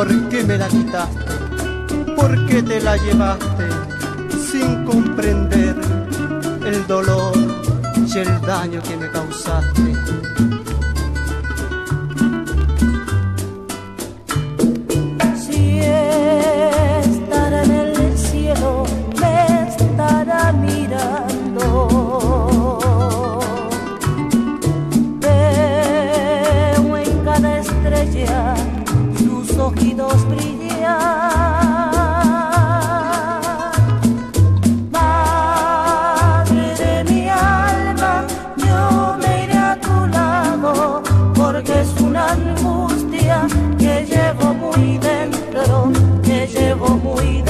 ¿Por qué me la quitaste? ¿Por qué te la llevaste sin comprender el dolor y el daño que me causaste? ojitos brillar. Madre de mi alma, yo me iré a tu lado, porque es una angustia que llevo muy dentro, que llevo muy dentro.